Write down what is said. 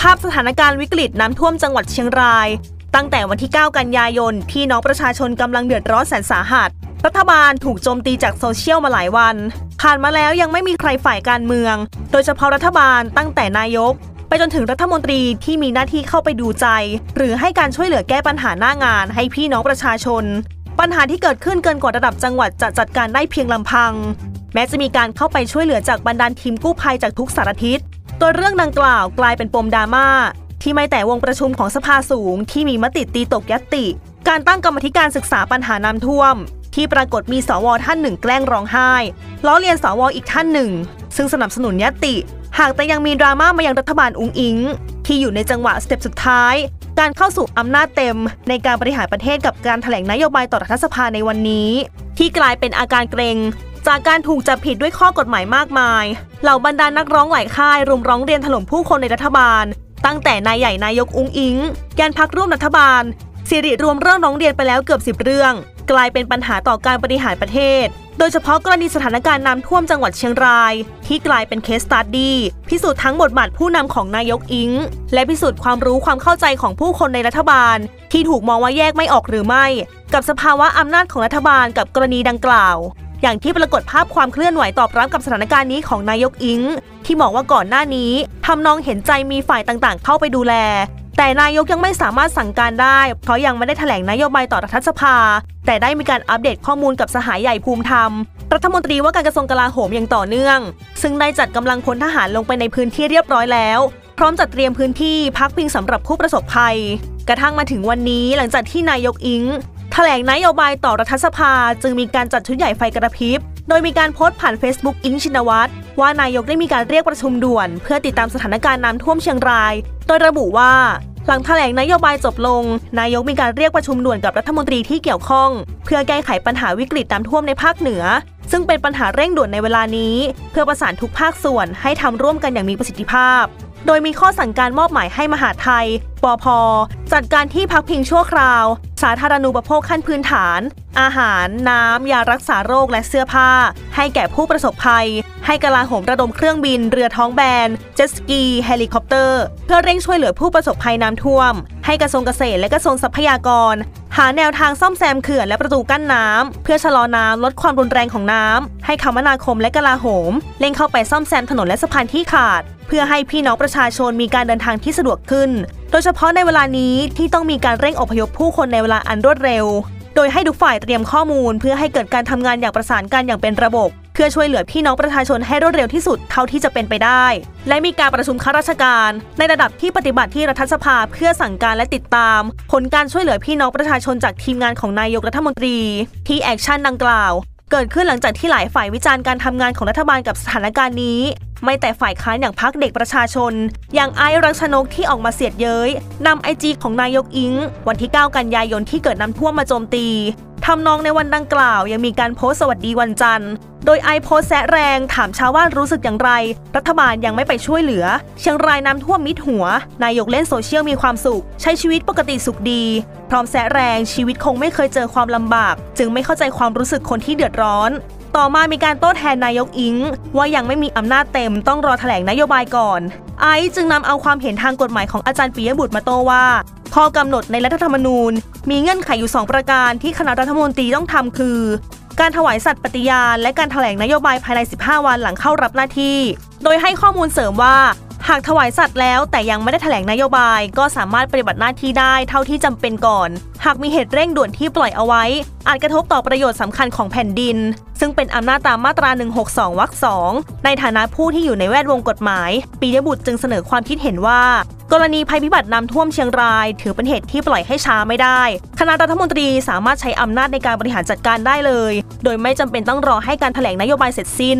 ภาพสถานการณ์วิกฤตน้ำท่วมจังหวัดเชียงราย ตั้งแต่วันที่ 9 กันยายน ที่น้องประชาชนกำลังเดือดร้อนแสนสาหัส รัฐบาลถูกโจมตีจากโซเชียลมาหลายวัน ผ่านมาแล้วยังไม่มีใครฝ่ายการเมือง โดยเฉพาะรัฐบาลตั้งแต่นายก ไปจนถึงรัฐมนตรีที่มีหน้าที่เข้าไปดูใจ หรือให้การช่วยเหลือแก้ปัญหาหน้างานให้พี่น้องประชาชน ปัญหาที่เกิดขึ้นเกินกว่าระดับจังหวัดจะจัดการได้เพียงลำพัง แม้จะมีการเข้าไปช่วยเหลือจากบรรดาทีมกู้ภัยจากทุกสารทิศ ตัวเรื่องดังกล่าวกลายเป็นปมดราม่าที่ไม่แต่วงประชุมของสภาสูงที่มีมติตีตกยติ การตั้งกรรมธิการศึกษาปัญหาน้ำท่วม ที่ปรากฏมีสวท่านหนึ่งแกล้งร้องไห้ล้อเลียนสวอีกท่านหนึ่ง ซึ่งสนับสนุนยติ หากแต่ยังมีดราม่ามายังรัฐบาลอุงอิง ที่อยู่ในจังหวะสเต็ปสุดท้าย การเข้าสู่อำนาจเต็ม ในการบริหารประเทศกับการถแถลงนโยบายต่อรัฐสภาในวันนี้ ที่กลายเป็นอาการเกรง จากการถูกจับผิดด้วยข้อกฎหมายมากมาย เหล่าบรรดานักร้องหลายค่ายรุมร้องเรียนถล่มผู้คนในรัฐบาล ตั้งแต่นายใหญ่นายกอุ้งอิงแกนพักร่วมรัฐบาลสิริรวมเรื่องร้องเรียนไปแล้วเกือบ10เรื่อง กลายเป็นปัญหาต่อการบริหารประเทศ โดยเฉพาะกรณีสถานการณ์น้ำท่วมจังหวัดเชียงราย ที่กลายเป็นเคสตัดดี้พิสูจน์ทั้งบทบาทผู้นำของนายกอิง และพิสูจน์ความรู้ความเข้าใจของผู้คนในรัฐบาล ที่ถูกมองว่าแยกไม่ออกหรือไม่ กับสภาวะอำนาจของรัฐบาลกับกรณีดังกล่าว อย่างที่ปรากฏภาพความเคลื่อนไหวตอบรับกับสถานการณ์นี้ของนายกอิง ที่บอกว่าก่อนหน้านี้ทำนองเห็นใจมีฝ่ายต่างๆ เข้าไปดูแล แต่นายกยังไม่สามารถสั่งการได้ เพราะยังไม่ได้แถลงนโยบายต่อรัฐสภา แต่ได้มีการอัปเดตข้อมูลกับสหายใหญ่ภูมิธรรม รัฐมนตรีว่าการกระทรวงกลาโหมอย่างต่อเนื่อง ซึ่งได้จัดกำลังพลทหารลงไปในพื้นที่เรียบร้อยแล้วพร้อมจัดเตรียมพื้นที่พักพิงสำหรับผู้ประสบภัย กระทั่งมาถึงวันนี้หลังจากที่นายกอิง ถลงนโยบายต่อรัฐสภาจึงมีการจัดชุดใหญ่ไฟกระพริบ โดยมีการโพสต์ผ่าน Facebook อิงชินวัตรว่านายกได้มีการเรียกประชุมด่วน เพื่อติดตามสถานการณ์น้ำท่วมเชียงราย โดยระบุว่า หลังแถลงนโยบายจบลง นายกมีการเรียกประชุมด่วนกับรัฐมนตรีที่เกี่ยวข้อง เพื่อแก้ไขปัญหาวิกฤตน้ำท่วมในภาคเหนือ ซึ่งเป็นปัญหาเร่งด่วนในเวลานี้ เพื่อประสานทุกภาคส่วนให้ทำร่วมกันอย่างมีประสิทธิภาพ โดยมีข้อสั่งการมอบหมายให้มหาดไทยปภ.จัดการที่พักพิงชั่วคราว สาธารณูปโภคขั้นพื้นฐาน อาหาร น้ำ ยารักษาโรคและเสื้อผ้า ให้แก่ผู้ประสบภัย ให้กลาโหมระดมเครื่องบิน เรือท้องแบน เจ็ตสกี เฮลิคอปเตอร์ เพื่อเร่งช่วยเหลือผู้ประสบภัยน้ำท่วม ให้กระทรวงเกษตรและกระทรวงทรัพยากร หาแนวทางซ่อมแซมเขื่อนและประตูกั้นน้ำ เพื่อชะลอน้ำลดความรุนแรงของน้ำ ให้คมนาคมและกลาโหม เร่งเข้าไปซ่อมแซมถนนและสะพานที่ขาด เพื่อให้พี่น้องประชาชนมีการเดินทางที่สะดวกขึ้น โดยเฉพาะในเวลานี้ที่ต้องมีการเร่งอพยพผู้คนในเวลาอันรวดเร็ว ดยให้ทุกฝ่ายเตรียมข้อมูล เพื่อให้เกิดการทำงานอย่างประสานกันอย่างเป็นระบบ เพื่อช่วยเหลือพี่น้องประชาชนให้รวดเร็วที่สุดเท่าที่จะเป็นไปได้ และมีการประชุมข้าราชการ ในระดับที่ปฏิบัติที่รัฐสภาเพื่อสั่งการและติดตาม ผลการช่วยเหลือพี่น้องประชาชนจากทีมงานของนายกรัฐมนตรี ที่ action ดังกล่าว เกิดขึ้นหลังจากที่หลายฝ่ายวิจารณ์การทำงานของรัฐบาลกับสถานการณ์นี้ ไม่แต่ฝ่ายค้านอย่างพรรคเด็กประชาชน อย่างไอซ์ รักชนกที่ออกมาเสียดเย้ยนำ IG ของนายกอิ๊งค์ วันที่ 9 กันยายนที่เกิดน้ำท่วมมาโจมตีทำนองในวันดังกล่าวยังมีการโพสต์สวัสดีวันจันทร์ โดยไอซ์โพสต์แซะแรงถามชาวบ้านรู้สึกอย่างไร รัฐบาลยังไม่ไปช่วยเหลือ เชียงรายน้ำท่วมมิดหัว นายกเล่นโซเชียลมีความสุข ใช้ชีวิตปกติสุขดี พร้อมแซะแรงชีวิตคงไม่เคยเจอความลำบาก จึงไม่เข้าใจความรู้สึกคนที่เดือดร้อน ต่อมามีการโต้แทนนายกอิง ว่ายังไม่มีอำนาจเต็มต้องรอแถลงนโยบายก่อน ไอซ์จึงนำเอาความเห็นทางกฎหมายของอาจารย์ปิยบุตรมาโต้ว่าข้อกำหนดในรัฐธรรมนูญ มีเงื่อนไขอยู่ 2 ประการที่คณะรัฐมนตรีต้องทำคือ การถวายสัตย์ปฏิญาณและการถแถลงนโยบายภายใน 15 วันหลังเข้ารับหน้าที่ โดยให้ข้อมูลเสริมว่า หากถวายสัตว์แล้วแต่ยังไม่ได้แถลงนโยบาย ก็สามารถปฏิบัติหน้าที่ได้เท่าที่จำเป็นก่อน หากมีเหตุเร่งด่วนที่ปล่อยเอาไว้ อาจกระทบต่อประโยชน์สำคัญของแผ่นดิน ซึ่งเป็นอำนาจตามมาตรา 162 วรรคสองในฐานะผู้ที่อยู่ในแวดวงกฎหมาย ปียบุตรจึงเสนอความคิดเห็นว่า กรณีภัยพิบัติน้ำท่วมเชียงราย ถือเป็นเหตุที่ปล่อยให้ช้าไม่ได้ คณะรัฐมนตรีสามารถใช้อำนาจในการบริหารจัดการได้เลย โดยไม่จำเป็นต้องรอให้การแถลงนโยบายเสร็จสิ้น